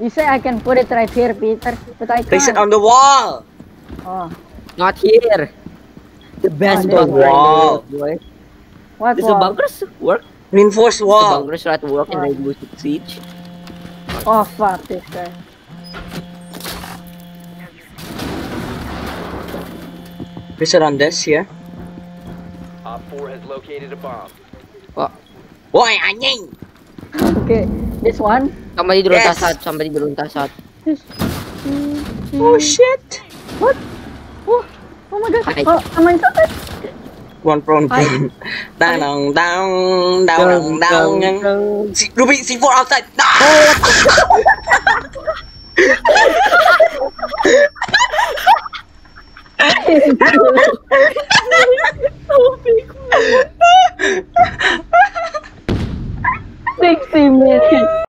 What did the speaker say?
You say I can put it right here, Peter, but I Place it can't. on the wall. Oh, Not here. The best On the bunker in the wall. world, boy. what Does the wall? bunkers work? Reinforced Does the wall. bunkers right work in Wall. Rainbow Six Siege? Oh, fuck this guy. Place it on this here. Op 4 has located a bomb. What? Why, anjing? Okay, this one. Somebody drone Yes. tasat, somebody drone tasat. This. Oh shit. What? Oh, oh my god. Hi. Oh, shot it. One prone. Down, down, down, down, down, down. C- Ruby, C4 outside. Ah! fixing me.